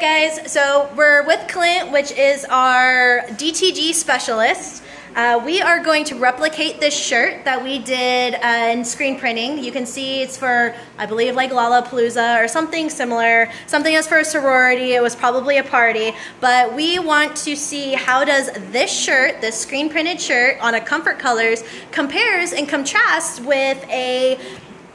guys, so we're with Clint, which is our DTG specialist. Uh, we are going to replicate this shirt that we did uh, in screen printing. You can see it's for, I believe, like Lollapalooza or something similar. Something that's for a sorority. It was probably a party. But we want to see how does this shirt, this screen printed shirt on a Comfort Colors, compares and contrasts with a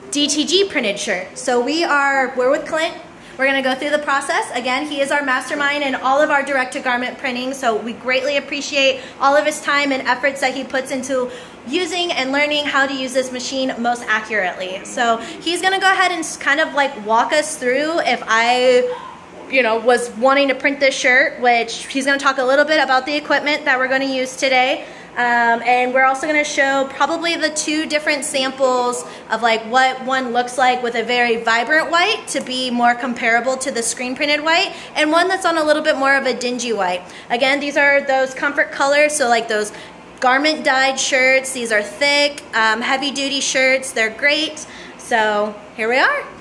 DTG printed shirt. So we are, we're with Clint. We're gonna go through the process. Again, he is our mastermind in all of our direct to garment printing, so we greatly appreciate all of his time and efforts that he puts into using and learning how to use this machine most accurately. So he's gonna go ahead and kind of like walk us through if I you know, was wanting to print this shirt, which he's to talk a little bit about the equipment that we're to use today. Um, and we're also going to show probably the two different samples of like what one looks like with a very vibrant white to be more comparable to the screen printed white and one that's on a little bit more of a dingy white. Again, these are those comfort colors, so like those garment dyed shirts. These are thick, um, heavy duty shirts. They're great. So here we are.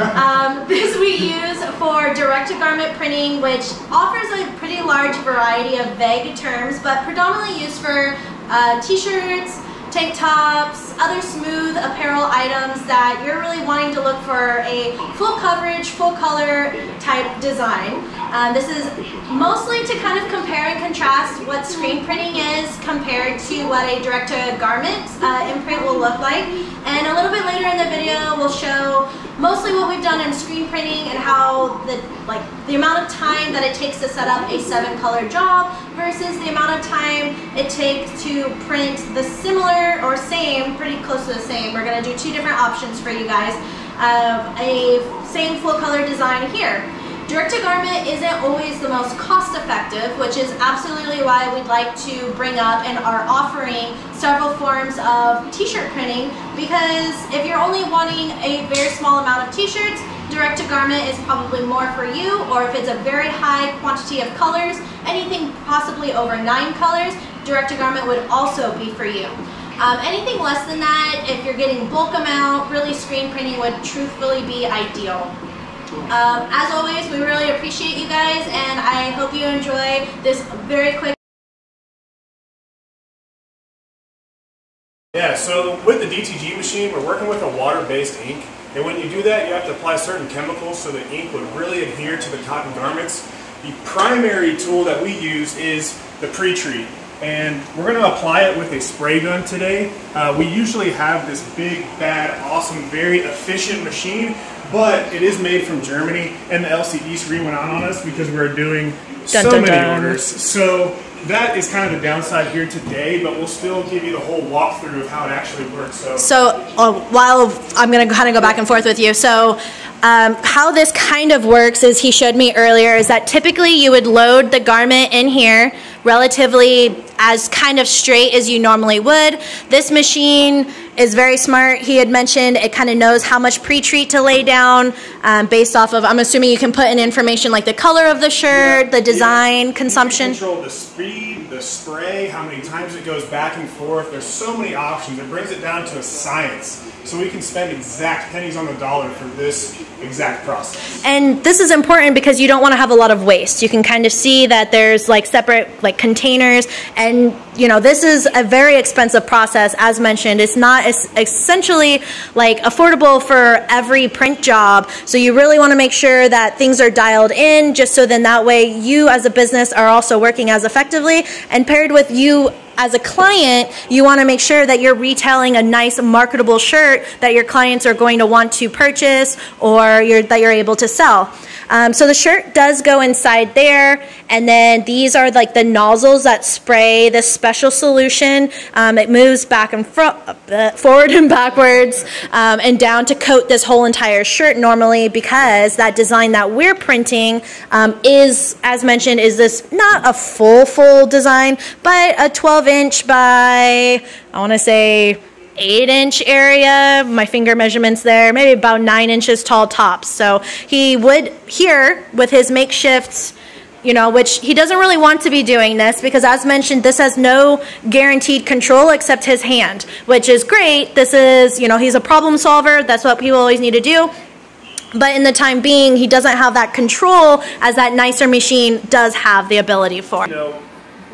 Um, this we use for direct-to-garment printing, which offers a pretty large variety of vague terms, but predominantly used for uh, t-shirts, tank tops, other smooth apparel items that you're really wanting to look for a full coverage, full color type design. Um, this is mostly to kind of compare and contrast what screen printing is compared to what a direct-to-garment uh, imprint will look like. And a little bit later in the video, we'll show mostly what we've done in screen printing and how the like the amount of time that it takes to set up a seven color job versus the amount of time it takes to print the similar or same, pretty close to the same. We're gonna do two different options for you guys of a same full color design here. Direct to garment isn't always the most cost effective, which is absolutely why we'd like to bring up and are offering several forms of t-shirt printing because if you're only wanting a very small amount of t-shirts, direct to garment is probably more for you or if it's a very high quantity of colors, anything possibly over nine colors, direct to garment would also be for you. Um, anything less than that, if you're getting bulk amount, really screen printing would truthfully be ideal. Um, as always, we really appreciate you guys and I hope you enjoy this very quick Yeah, so with the DTG machine, we're working with a water-based ink. And when you do that, you have to apply certain chemicals so the ink would really adhere to the cotton garments. The primary tool that we use is the pre-treat. And we're going to apply it with a spray gun today. Uh, we usually have this big, bad, awesome, very efficient machine but it is made from Germany, and the LC East re went on on us because we are doing dun, so dun, many dun. orders. So that is kind of the downside here today, but we'll still give you the whole walkthrough of how it actually works. So, so uh, while I'm going to kind of go back and forth with you, so um, how this kind of works is he showed me earlier is that typically you would load the garment in here relatively as kind of straight as you normally would. This machine is very smart. He had mentioned it kind of knows how much pre-treat to lay down um, based off of, I'm assuming you can put in information like the color of the shirt, yeah, the design, yeah. consumption. control the speed, the spray, how many times it goes back and forth. There's so many options. It brings it down to a science. So we can spend exact pennies on the dollar for this exact process. And this is important because you don't want to have a lot of waste. You can kind of see that there's like separate like containers and you know this is a very expensive process as mentioned. It's not essentially like affordable for every print job. So you really want to make sure that things are dialed in just so then that way you as a business are also working as effectively and paired with you as a client, you want to make sure that you're retailing a nice marketable shirt that your clients are going to want to purchase or you're, that you're able to sell. Um, so the shirt does go inside there, and then these are like the nozzles that spray this special solution. Um, it moves back and uh, forward and backwards um, and down to coat this whole entire shirt normally because that design that we're printing um, is, as mentioned, is this not a full, full design, but a 12 inch by, I want to say, eight inch area, my finger measurements there, maybe about nine inches tall tops. So he would here with his makeshifts, you know, which he doesn't really want to be doing this because as mentioned, this has no guaranteed control except his hand, which is great. This is, you know, he's a problem solver. That's what people always need to do. But in the time being, he doesn't have that control as that nicer machine does have the ability for. You know,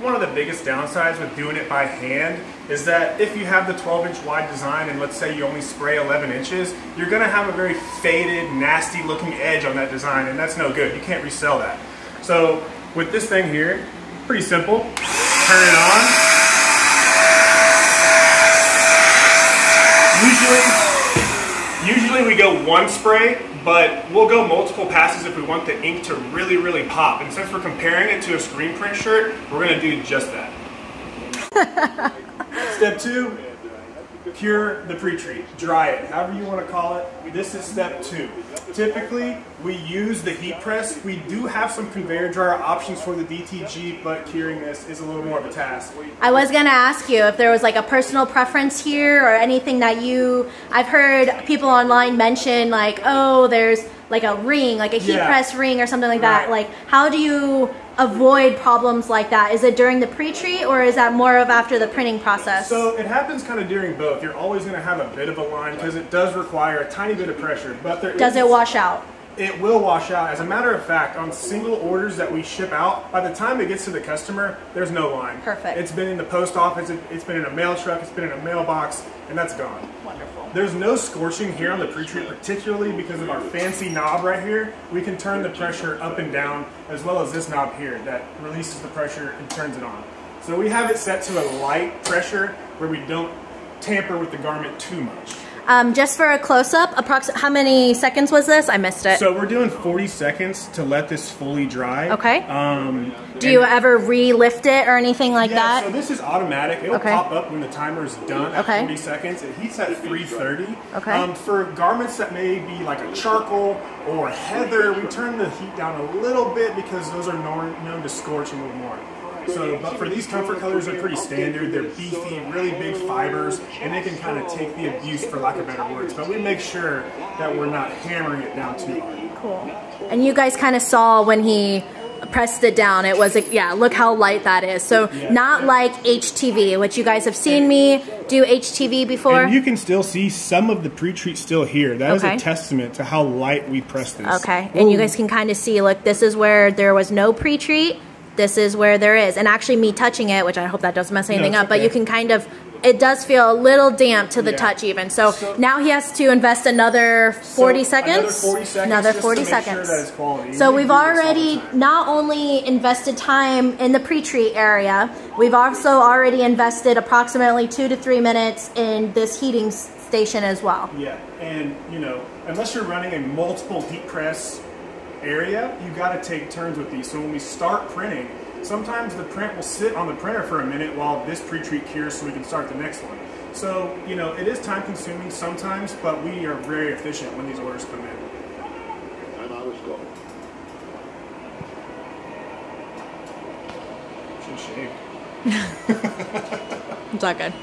one of the biggest downsides with doing it by hand is that if you have the 12 inch wide design and let's say you only spray 11 inches, you're gonna have a very faded, nasty looking edge on that design and that's no good. You can't resell that. So with this thing here, pretty simple. Turn it on. Usually, usually we go one spray, but we'll go multiple passes if we want the ink to really, really pop. And since we're comparing it to a screen print shirt, we're gonna do just that. Step two, cure the pre-treat, dry it, however you want to call it. This is step two. Typically, we use the heat press. We do have some conveyor dryer options for the DTG, but curing this is a little more of a task. I was gonna ask you if there was like a personal preference here or anything that you, I've heard people online mention like, oh, there's like a ring, like a heat Yeah. press ring or something like that. Right. Like, how do you avoid problems like that? Is it during the pre-treat or is that more of after the printing process? So it happens kind of during both. You're always going to have a bit of a line because it does require a tiny bit of pressure, but there Does is- it wash out? It will wash out. As a matter of fact, on single orders that we ship out, by the time it gets to the customer, there's no line. Perfect. It's been in the post office, it, it's been in a mail truck, it's been in a mailbox, and that's gone. Wonderful. There's no scorching here on the pre-treat, particularly because of our fancy knob right here. We can turn the pressure up and down, as well as this knob here that releases the pressure and turns it on. So we have it set to a light pressure where we don't tamper with the garment too much. Um, just for a close-up, how many seconds was this? I missed it. So we're doing 40 seconds to let this fully dry. Okay. Um, do you ever re-lift it or anything like Yeah, that? so this is automatic. It'll Okay. pop up when the timer is done at Okay. 40 seconds. It heats at 330. Okay. Um, for garments that may be like a charcoal or heather, we turn the heat down a little bit because those are known, known to scorch a little more. So, but for these comfort colors, they're pretty standard. They're beefy, really big fibers, and they can kind of take the abuse, for lack of better words. But we make sure that we're not hammering it down too hard. Cool. And you guys kind of saw when he pressed it down, it was, like, yeah, look how light that is. So Yeah. not like HTV, which you guys have seen me do HTV before. And you can still see some of the pre-treat still here. That is Okay. a testament to how light we press this. Okay, and you guys can kind of see, look, this is where there was no pre-treat. This is where there is. And actually me touching it, which I hope that doesn't mess anything it's up, but you can kind of, it does feel a little damp to the Yeah. touch even. So, So- now he has to invest another 40 So, seconds. Another 40 seconds. Another 40 seconds. Sure. So We we've do this all the already not only invested time in the pre-treat area, we've also already invested approximately two to three minutes in this heating station as well. Yeah, and you know, unless you're running a multiple heat press area, you got to take turns with these. So when we start printing, sometimes the print will sit on the printer for a minute while this pre-treat cures, so we can start the next one. So you know, it is time consuming sometimes, but we are very efficient when these orders come in. And I was gone. Should shave. It's all good.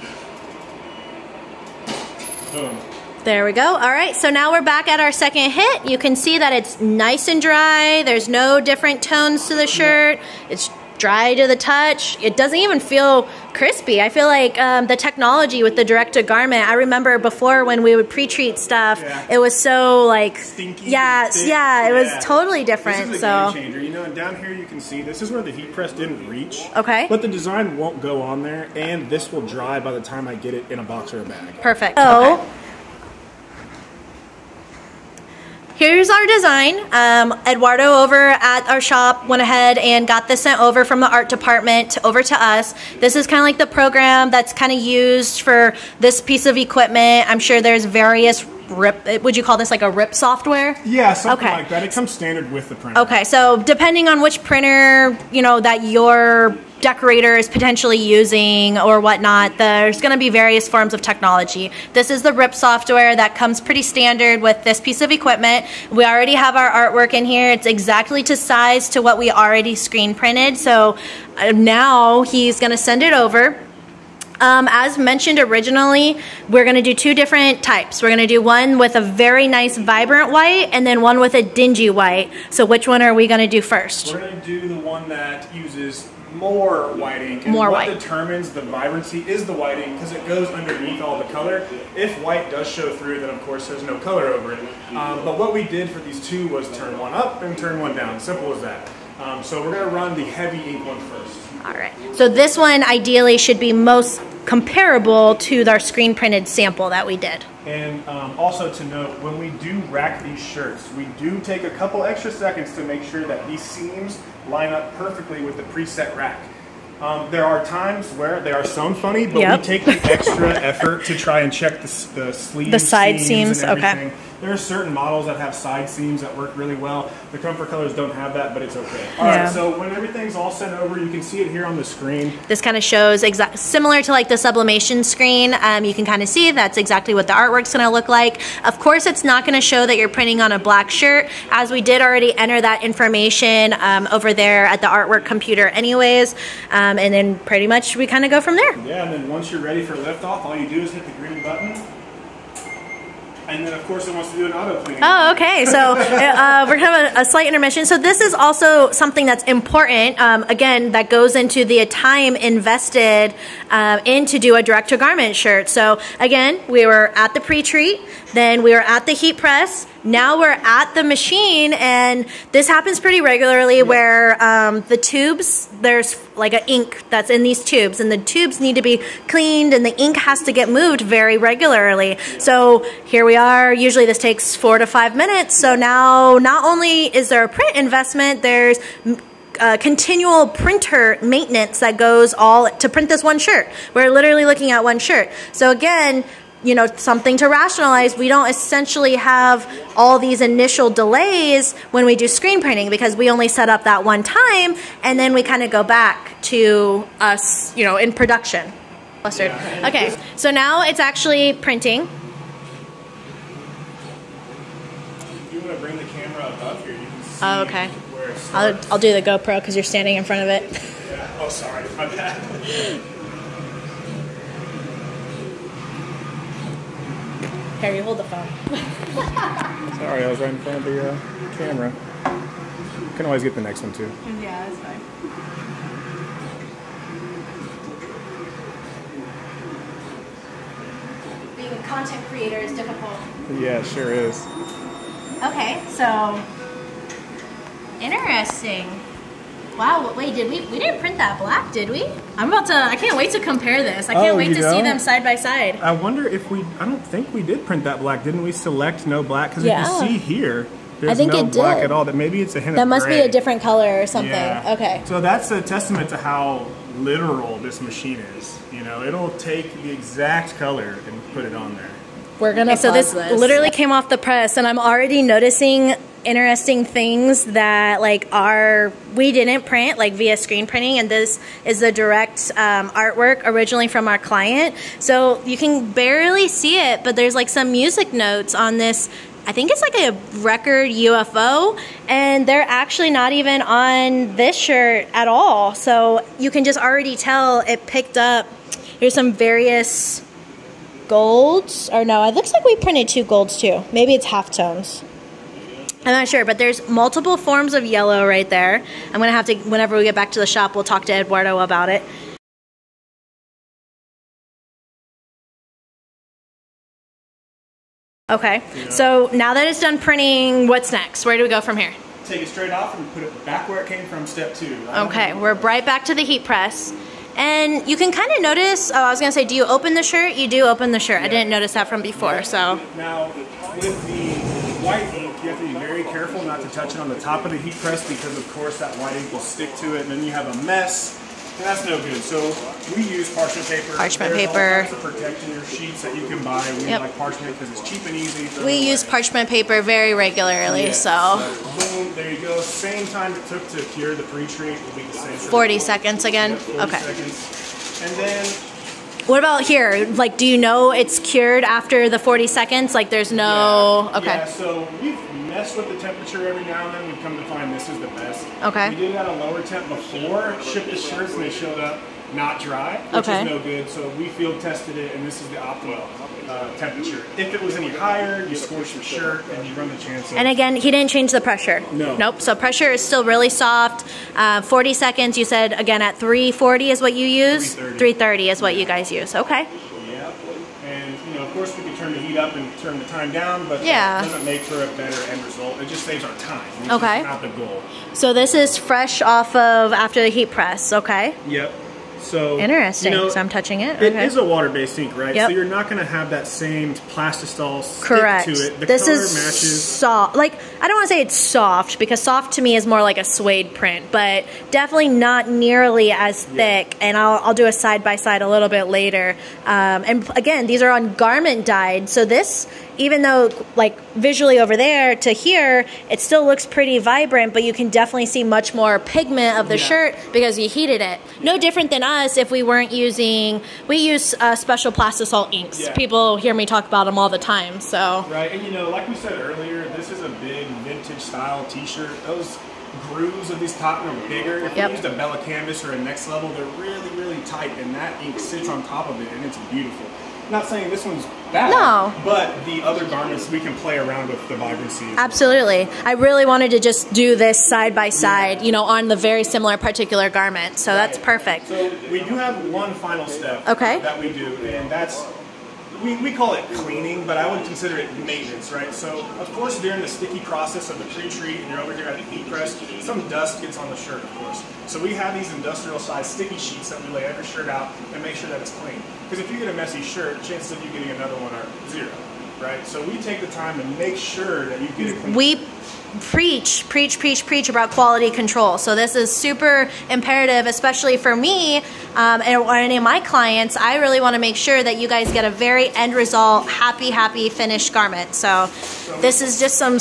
Boom. There we go. All right, so now we're back at our second hit. You can see that it's nice and dry. There's no different tones to the shirt. It's dry to the touch. It doesn't even feel crispy. I feel like um, the technology with the direct to garment. I remember before when we would pre-treat stuff, Yeah. it was so like Stinky. Yeah, and yeah, it was Yeah. totally different. This is a so game changer. You know, and down here you can see this is where the heat press didn't reach. Okay. But the design won't go on there, and this will dry by the time I get it in a box or a bag. Perfect. So, here's our design. Um, Eduardo over at our shop went ahead and got this sent over from the art department over to us. This is kind of like the program that's kind of used for this piece of equipment. I'm sure there's various RIP. Would you call this like a RIP software? Yeah, something Okay. like that. It comes standard with the printer. Okay, so depending on which printer you know that your decorator is potentially using or whatnot, there's going to be various forms of technology. This is the RIP software that comes pretty standard with this piece of equipment. We already have our artwork in here. It's exactly to size to what we already screen printed. So uh, now he's going to send it over. Um, as mentioned originally, we're going to do two different types. We're going to do one with a very nice vibrant white and then one with a dingy white. So which one are we going to do first? We're going to do the one that uses more white ink. And More what white. determines the vibrancy is the white ink because it goes underneath all the color. If white does show through, then of course there's no color over it. Um, but what we did for these two was turn one up and turn one down. Simple as that. Um, so we're gonna run the heavy ink one first. All right. So this one ideally should be most comparable to our screen printed sample that we did. And um, also to note, when we do rack these shirts, we do take a couple extra seconds to make sure that these seams line up perfectly with the preset rack. Um, there are times where they are sewn funny, but Yep. we take the extra effort to try and check the, the sleeve The side seams, seams, and okay. There are certain models that have side seams that work really well. The Comfort Colors don't have that, but it's okay. All right, Yeah. so when everything's all sent over, you can see it here on the screen. This kind of shows exact similar to like the sublimation screen. Um, you can kind of see that's exactly what the artwork's going to look like. Of course, it's not going to show that you're printing on a black shirt, as we did already enter that information um, over there at the artwork computer, anyways. Um, and then pretty much we kind of go from there. Yeah, and then once you're ready for liftoff, all you do is hit the green button. And then, of course, it wants to do an auto cleaning. Oh, okay. So uh, we're gonna have a, a slight intermission. So this is also something that's important. Um, again, that goes into the time invested um, in to do a direct to garment shirt. So again, we were at the pre-treat, then we were at the heat press. Now we're at the machine, and this happens pretty regularly where um, the tubes, there's like an ink that's in these tubes, and the tubes need to be cleaned, and the ink has to get moved very regularly. So here we are. Usually this takes four to five minutes. So now not only is there a print investment, there's uh, continual printer maintenance that goes all to print this one shirt. We're literally looking at one shirt. So again, you know, something to rationalize. We don't essentially have all these initial delays when we do screen printing because we only set up that one time and then we kind of go back to us, you know, in production. Mustard. Okay, so now it's actually printing. If you want to bring the camera above here, you can see Oh, okay. I'll. I'll do the GoPro because you're standing in front of it. Yeah. Oh, sorry. My bad. Harry, hold the phone. sorry, I was right in front of the uh, camera. Can always get the next one, too. Yeah, that's fine. Being a content creator is difficult. Yeah, it sure is. Okay, so interesting. Wow, wait, did we we didn't print that black, did we? I'm about to I can't wait to compare this. I can't Oh, wait to see don't? them side by side. I wonder if we, I don't think we did print that black. Didn't we select no black? Because Yeah. if you see here, there's think no it black did. at all. That maybe it's a hint That of must be a different color or something. Yeah. Okay. So that's a testament to how literal this machine is. You know, it'll take the exact color and put it on there. We're gonna so this, this. literally came off the press and i'm already noticing interesting things that like are we didn't print like via screen printing and this is the direct um, artwork originally from our client. So you can barely see it but there's like some music notes on this. I think it's like a record UFO, and they're actually not even on this shirt at all. So you can just already tell it picked up. Here's some various golds. Or no it looks like we printed two golds too. Maybe it's half tones i'm not sure but there's multiple forms of yellow right there i'm gonna have to whenever we get back to the shop we'll talk to eduardo about it okay so now that it's done printing what's next where do we go from here Take it straight off and put it back where it came from, step two. Okay, we're right back to the heat press. And you can kind of notice, oh, I was going to say, do you open the shirt? You do open the shirt. I didn't notice that from before, so. Now, with the white ink, you have to be very careful not to touch it on the top of the heat press because, of course, that white ink will stick to it, and then you have a mess. And that's no good. So we use parchment paper. Parchment There's paper. All of protective sheets that you can buy. We Yep. like parchment because it's cheap and easy. We use away. parchment paper very regularly, Yeah, so. boom, there you go. Same time it took to cure the pre-treat will be the same. 40 seconds again? Yep, 40 Okay. Seconds. And then What about here? Like, do you know it's cured after the 40 seconds? Like, there's no. Yeah, Okay. Yeah, so we've messed with the temperature every now and then. We've come to find this is the best. Okay. We did it at a lower temp before, shipped the shirts, and they showed up not dry, which Okay. is no good. So we field tested it, and this is the optimal uh, temperature. If it was any higher, you scorch your shirt, and you run the chance And again, he didn't change the pressure. No. Nope. So pressure is still really soft. Uh, 40 seconds. You said again at 340 is what you use. 330. 330 is what you guys use. Okay. Yeah, and you know, of course, we can turn the heat up and turn the time down, but Yeah. that doesn't make for a better end result. It just saves our time. Okay. not the goal. So this is fresh off of after the heat press. Okay. Yep. So Interesting. You know, so I'm touching it. It okay. is a water-based ink, right? Yep. So you're not going to have that same plastisol stick Correct. to it. The this color is matches. soft. Like I don't want to say it's soft because soft to me is more like a suede print, but definitely not nearly as thick. And I'll, I'll do a side by side a little bit later. Um, and again, these are on garment dyed, so this even though like visually over there to here, it still looks pretty vibrant, but you can definitely see much more pigment of the Yeah. shirt because you heated it. No different than us if we weren't using. We use uh, special plastisol inks. Yeah. People hear me talk about them all the time. So Right, and you know, like we said earlier, this is a big vintage style T-shirt. Those grooves of these cotton are bigger. If Yep. you used a Bella canvas or a next level, they're really, really tight, and that ink sits on top of it, and it's beautiful. Not saying this one's No. but the other garments we can play around with the vibrancy. Absolutely. I really wanted to just do this side by side, you know, on the very similar particular garment. So that's perfect. So we do have one final step Okay. that we do, and that's we, we call it cleaning, but I would consider it maintenance, right? So of course during the sticky process of the pre-treat and you're over here at the heat press, some dust gets on the shirt, of course. So we have these industrial-sized sticky sheets that we lay every shirt out and make sure that it's clean. Because if you get a messy shirt, chances of you getting another one are zero, right? So we take the time to make sure that you get it clean. We preach, preach, preach, preach about quality control. So this is super imperative, especially for me um, and or any of my clients. I really want to make sure that you guys get a very end result, happy, happy finished garment. So this is just some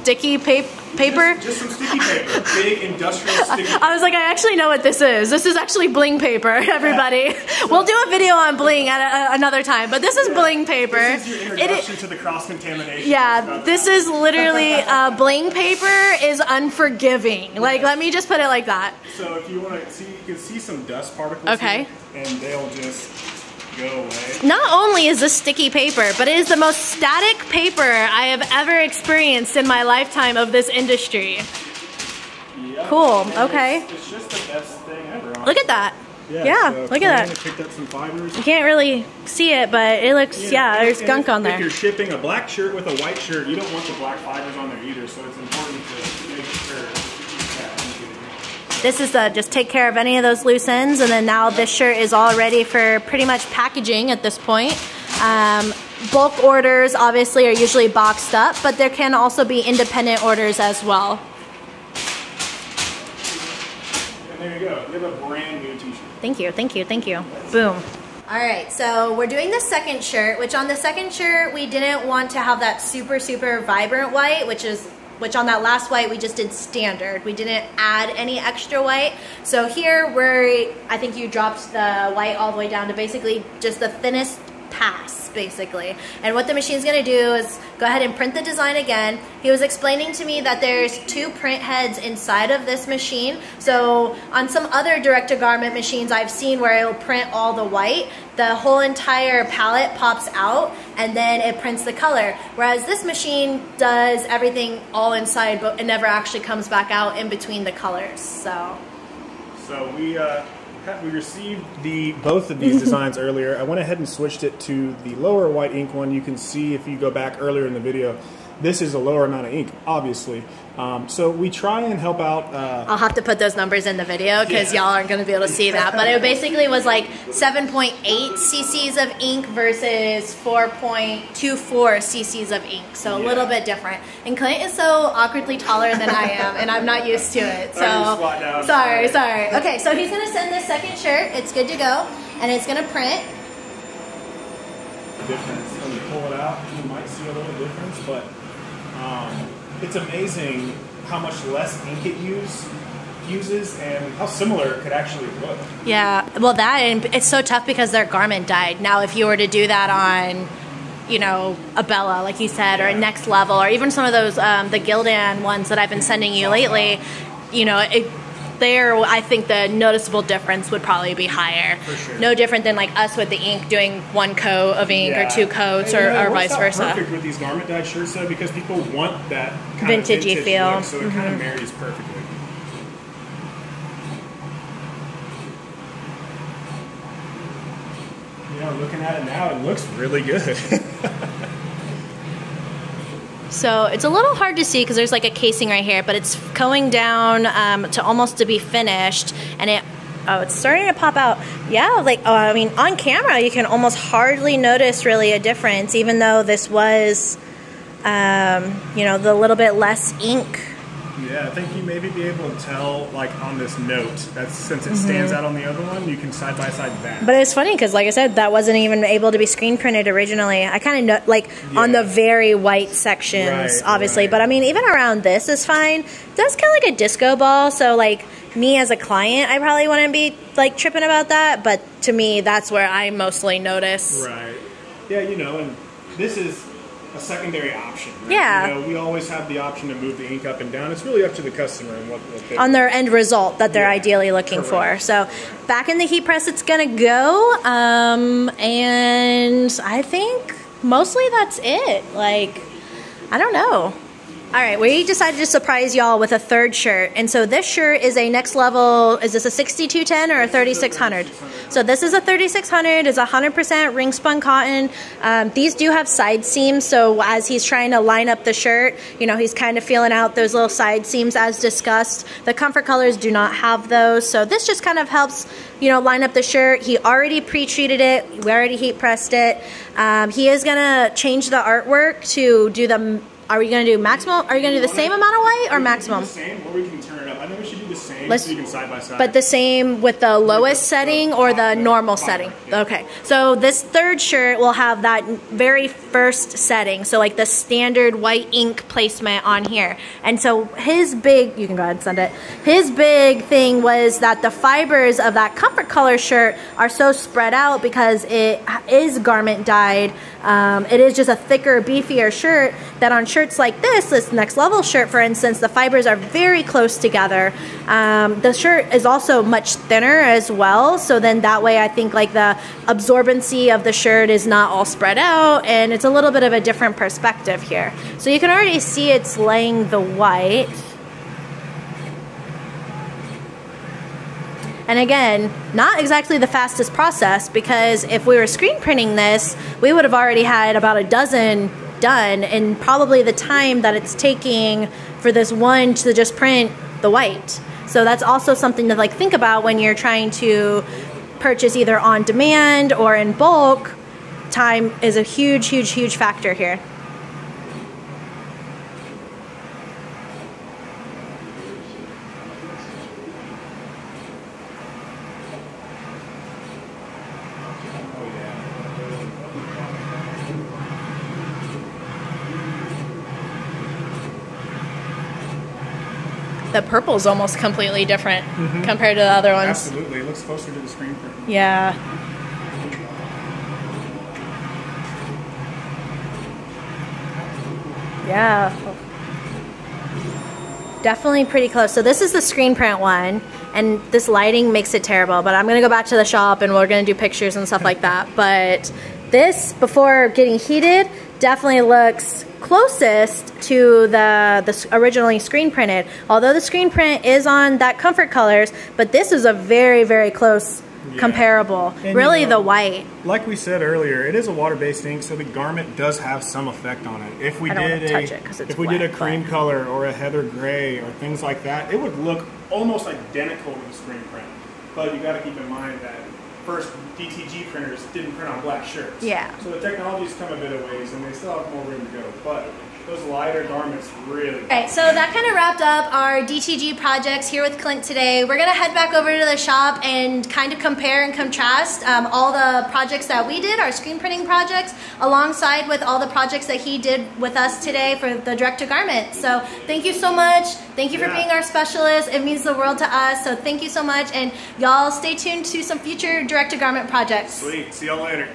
sticky pa- paper. Just, just some sticky paper, big industrial sticky I was like, I actually know what this is. This is actually bling paper, everybody. we'll do a video on bling at a, another time, but this is bling paper. This is your It- introduction to the cross contamination. yeah, this is literally uh, bling paper is unforgiving. Like, let me just put it like that. So if you want to see, you can see some dust particles. Okay. here, and they'll just go away. Not only is this sticky paper, but it is the most static paper I have ever experienced in my lifetime of this industry. Yep. Cool, And okay. It's, it's just the best thing ever. Look at that. Yeah, so look at that. it Picked up some. You can't really see it, but it looks, yeah, and- there's gunk if, on there. If you're shipping a black shirt with a white shirt, you don't want the black fibers on there either. So it's important This is the just take care of any of those loose ends, and then now this shirt is all ready for pretty much packaging at this point. Um, bulk orders obviously are usually boxed up, but there can also be independent orders as well. And there you go. You have a brand new T-shirt. Thank you, thank you, thank you. Boom. All right, so we're doing the second shirt, which on the second shirt we didn't want to have that super super vibrant white, which is which on that last white we just did standard. We didn't add any extra white. So here we're I think you dropped the white all the way down to basically just the thinnest pass basically. And what the machine's gonna do is go ahead and print the design again. He was explaining to me that there's two print heads inside of this machine. So on some other direct to garment machines I've seen where it'll print all the white, the whole entire palette pops out and then it prints the color. Whereas this machine does everything all inside but it never actually comes back out in between the colors. So So we uh, we received the both of these designs earlier. I went ahead and switched it to the lower white ink one. You can see if you go back earlier in the video, this is a lower amount of ink, obviously. Um, so we try and help out. Uh, I'll have to put those numbers in the video because Yeah. y'all aren't going to be able to see that. But it basically was like 7.8 cc's of ink versus 4.24 cc's of ink. So a little bit different. And Clint is so awkwardly taller than I am, and I'm not used to it. So you squat down. sorry, sorry. Okay, so he's going to send this second shirt. It's good to go, and it's going to print. difference. When you pull it out, you might see a little difference, but um, it's amazing how much less ink it use, uses and how similar it could actually look. Yeah, well, that and it's so tough because their garment dyed. Now, if you were to do that on, you know, a Bella, like you said, or a Next Level, or even some of those um, the Gildan ones that I've been sending you lately, you know, it there I think the noticeable difference would probably be higher. For sure. No different than like us with the ink doing one coat of ink Yeah. or two coats And, or, you know, or vice versa. Perfect with these garment dyed shirts though, because people want that kind Vintagey of vintage feel. Look, so it kind Mm-hmm. of marries perfectly. You know, looking at it now, it looks really good. So it's a little hard to see because there's like a casing right here, but it's going down um, to almost to be finished, and it oh it's starting to pop out. Yeah, like oh, I mean on camera you can almost hardly notice really a difference, even though this was um, you know the little bit less ink. Yeah, I think you maybe be able to tell, like on this note, that since it Mm-hmm. stands out on the other one, you can side by side that. But it's funny because, like I said, that wasn't even able to be screen printed originally. I kind of know, like on the very white sections, Right, obviously. right. But I mean, even around this is fine. That's kind of like a disco ball. So, like me as a client, I probably wouldn't be like tripping about that. But to me, that's where I mostly notice. Right. Yeah, you know, and this is a secondary option. Right? Yeah. You know, we always have the option to move the ink up and down. It's really up to the customer and what, what they On their end result that they're Yeah, ideally looking correct. for. So, back in the heat press, it's gonna go. Um, and I think mostly that's it. Like, I don't know. All right, we decided to surprise y'all with a third shirt. And so this shirt is a next level, is this a 6210 or a 3600? So this is a 3600, is 100% ring spun cotton. Um, these do have side seams, so as he's trying to line up the shirt, you know, he's kind of feeling out those little side seams as discussed. The comfort colors do not have those, so this just kind of helps, you know, line up the shirt. He already pre-treated it, we already heat pressed it. Um, he is gonna change the artwork to do the are we going to do maximum? Are you going to do the same amount of white or We can do maximum? the same, or we can turn it up. I think we should do the same Let's- so you can side by side. But the same with the lowest setting or the normal setting? Okay. So this third shirt will have that very first setting. So like the standard white ink placement on here. And so his big, you can go ahead and send it. His big thing was that the fibers of that comfort color shirt are so spread out because it is garment dyed. Um, it is just a thicker, beefier shirt that on shirts like this, this next level shirt, for instance, the fibers are very close together. Um, the shirt is also much thinner as well, so then that way I think like the absorbency of the shirt is not all spread out, and it's a little bit of a different perspective here. So you can already see it's laying the white. And again, not exactly the fastest process because if we were screen printing this, we would have already had about a dozen done in probably the time that it's taking for this one to just print the white. So that's also something to like think about when you're trying to purchase either on demand or in bulk. Time is a huge, huge, huge factor here. The purple's almost completely different mm-hmm. compared to the other ones. Absolutely. It looks closer to the screen print. Yeah. Yeah. Definitely pretty close. So this is the screen print one, and this lighting makes it terrible. But I'm gonna go back to the shop and we're gonna do pictures and stuff like that. But this, before getting heated, definitely looks closest to the the originally screen printed. Although the screen print is on that comfort colors, but this is a very very close Yeah. comparable. And, really, you know, the white. Like we said earlier, it is a water-based ink, so the garment does have some effect on it. If we did a, it if we did a cream but- color or a heather gray or things like that, it would look almost identical to the screen print. But you got to keep in mind that first DTG printers didn't print on black shirts. Yeah. So the technology's come a bit of ways, and they still have more room to go. But those lighter garments really. Alright, so that kind of wrapped up our DTG projects here with Clint today. We're gonna head back over to the shop and kind of compare and contrast um, all the projects that we did, our screen printing projects, alongside with all the projects that he did with us today for the direct to garment. So thank you so much. Thank you for Yeah. being our specialist. It means the world to us. So thank you so much, and y'all stay tuned to some future direct to garment projects. Sweet. See y'all later.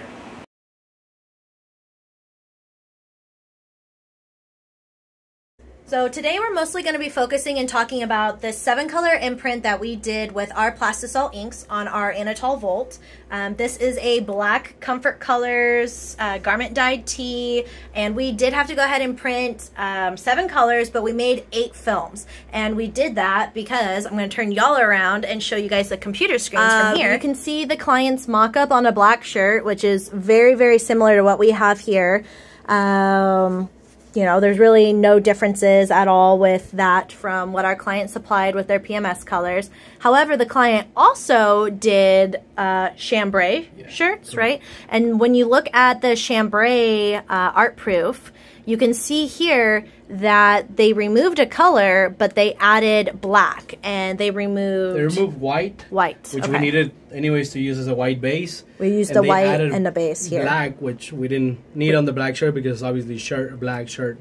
So today we're mostly going to be focusing and talking about the seven color imprint that we did with our Plastisol inks on our Anatol Volt. Um, this is a black Comfort Colors uh, garment dyed tee and we did have to go ahead and print um, seven colors but we made eight films and we did that because I'm going to turn y'all around and show you guys the computer screens from um, here. You can see the client's mock-up on a black shirt which is very very similar to what we have here. Um, you know, there's really no differences at all with that from what our client supplied with their PMS colors. However, the client also did uh, chambray yeah. shirts, right? And when you look at the chambray uh, art proof, you can see here that they removed a color, but they added black and they removed. They removed white. White. Which okay. we needed, anyways, to use as a white base. We used the white and the base here. Black, which we didn't need on the black shirt because obviously shirt, black shirt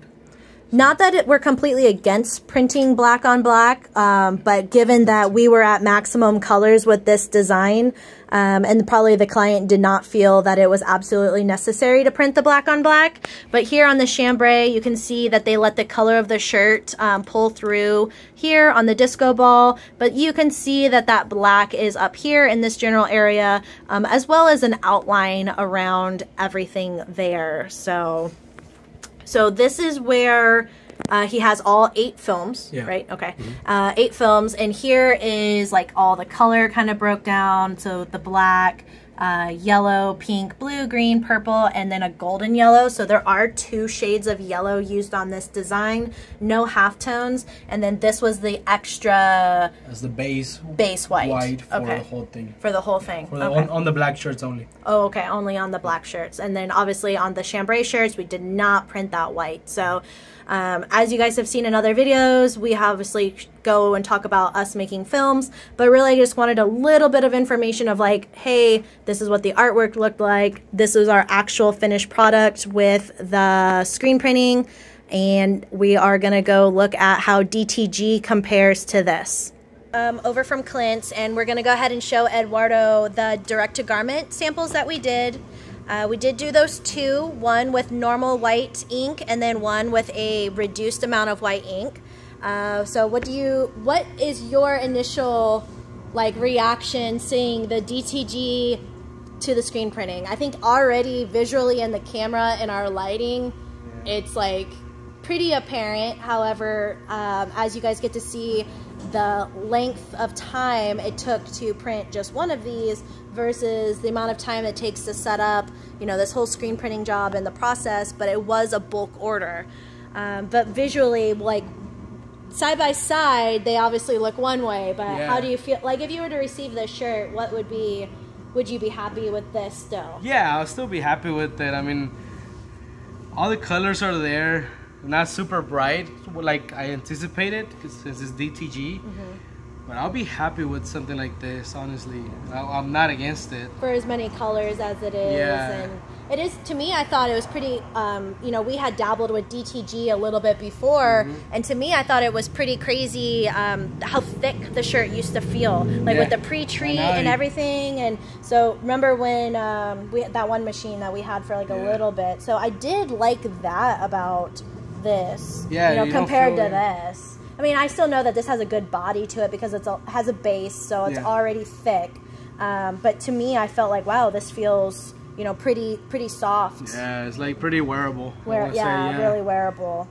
not that it, we're completely against printing black on black, um, but given that we were at maximum colors with this design, um, and probably the client did not feel that it was absolutely necessary to print the black on black. But here on the chambray, you can see that they let the color of the shirt um, pull through here on the disco ball, but you can see that that black is up here in this general area, um, as well as an outline around everything there. So so this is where uh, he has all eight films, yeah. right? Okay. Mm-hmm. Uh, eight films. And here is like all the color kind of broke down. So the black, uh, yellow, pink, blue, green, purple, and then a golden yellow. So there are two shades of yellow used on this design, no halftones. And then this was the extra as the base base white, white for okay. the whole thing. For the whole thing. For the, okay. on, on, the black shirts only. Oh, okay, only on the black shirts. And then obviously on the chambray shirts, we did not print that white. So um, as you guys have seen in other videos, we obviously go and talk about us making films, but really I just wanted a little bit of information of like, hey, this is what the artwork looked like. This is our actual finished product with the screen printing, and we are gonna go look at how DTG compares to this. Um, over from Clint, and we're gonna go ahead and show Eduardo the direct-to-garment samples that we did. Uh, we did do those two, one with normal white ink and then one with a reduced amount of white ink. Uh, so what do you, what is your initial like reaction seeing the DTG to the screen printing? I think already visually in the camera and our lighting, it's like pretty apparent. However, um, as you guys get to see the length of time it took to print just one of these versus the amount of time it takes to set up, you know, this whole screen printing job and the process, but it was a bulk order. Um, but visually, like side by side, they obviously look one way, but yeah. how do you feel? Like if you were to receive this shirt, what would be, would you be happy with this still? Yeah, I'll still be happy with it. I mean, all the colors are there, not super bright like I anticipated, because this is DTG. Mm-hmm but I'll be happy with something like this, honestly. I'm not against it. For as many colors as it is. Yeah. And it is, to me, I thought it was pretty, um, you know, we had dabbled with DTG a little bit before. Mm-hmm. And to me, I thought it was pretty crazy um, how thick the shirt used to feel. Like yeah. with the pre treat and everything. And so remember when um, we that one machine that we had for like a little bit. So I did like that about this. Yeah. You know, you compared to this. I mean, I still know that this has a good body to it because it has a base, so it's yeah. already thick. Um, but to me, I felt like, wow, this feels, you know, pretty pretty soft. Yeah, it's like pretty wearable. Wear, yeah, say, yeah, really wearable.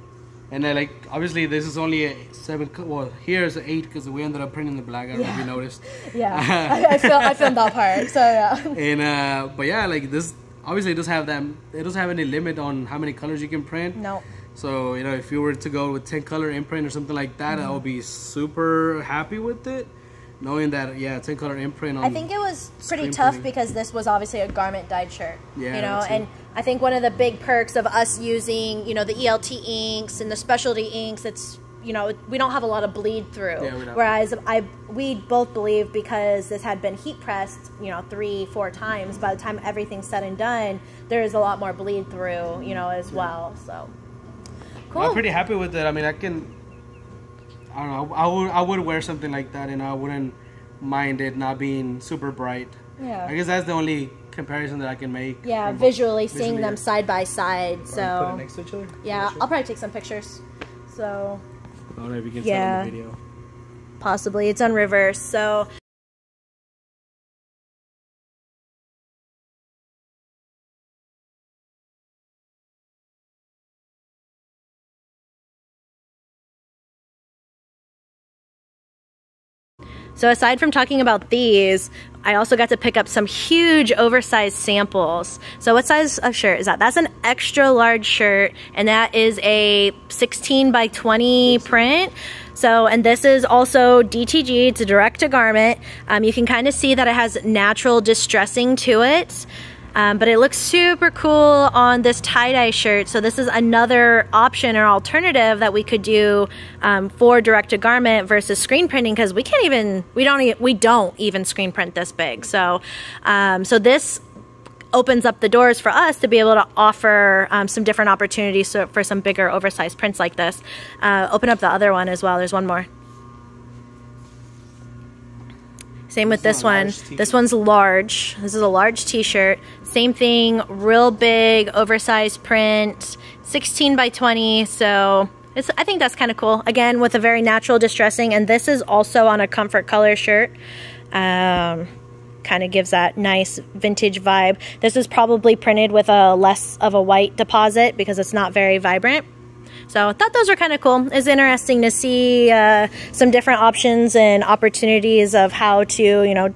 And then, like, obviously, this is only a seven. Well, here's an eight because we ended up printing the black. I don't yeah. know if you noticed. Yeah, I, I feel I filmed that part. So yeah. And uh, but yeah, like this obviously it does have them. It doesn't have any limit on how many colors you can print. No. So, you know, if you were to go with 10 color imprint or something like that, mm-hmm. I would be super happy with it. Knowing that, yeah, 10 color imprint on I think it was pretty tough printing. because this was obviously a garment dyed shirt. Yeah. You know, and I think one of the big perks of us using, you know, the ELT inks and the specialty inks, it's you know we don't have a lot of bleed through yeah, whereas i we both believe because this had been heat pressed you know three four times by the time everything's said and done there is a lot more bleed through you know as yeah. well so Cool. I'm pretty happy with it. I mean, I can. I don't know. I would I would wear something like that, and I wouldn't mind it not being super bright. Yeah. I guess that's the only comparison that I can make. Yeah, visually, visually seeing them side by side. So. Put it next to each other. Yeah, I'll probably take some pictures. So I don't know if you can Yeah. tell in the video. possibly it's on reverse. So So aside from talking about these, I also got to pick up some huge oversized samples. So what size of shirt is that? That's an extra large shirt and that is a 16 by 20 print. So, and this is also DTG, it's a direct to garment. Um, you can kind of see that it has natural distressing to it. Um, but it looks super cool on this tie-dye shirt. So this is another option or alternative that we could do um, for direct-to-garment versus screen printing because we can't even we don't we don't even screen print this big. So um, so this opens up the doors for us to be able to offer um, some different opportunities for some bigger oversized prints like this. Uh, open up the other one as well. There's one more. Same with This this is a one. This one's large. This is a large t-shirt. Same thing, real big, oversized print, 16 by 20. So it's, I think that's kind of cool. Again, with a very natural distressing. And this is also on a comfort color shirt. Um, kind of gives that nice vintage vibe. This is probably printed with a less of a white deposit because it's not very vibrant. So I thought those were kind of cool. It's interesting to see uh, some different options and opportunities of how to, you know,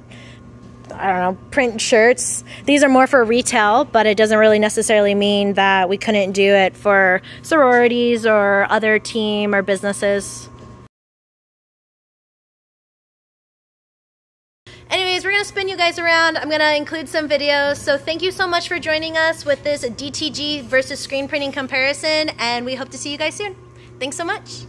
I don't know, print shirts. These are more for retail, but it doesn't really necessarily mean that we couldn't do it for sororities or other team or businesses. Anyways, we're going to spin you guys around. I'm going to include some videos. So thank you so much for joining us with this DTG versus screen printing comparison, and we hope to see you guys soon. Thanks so much.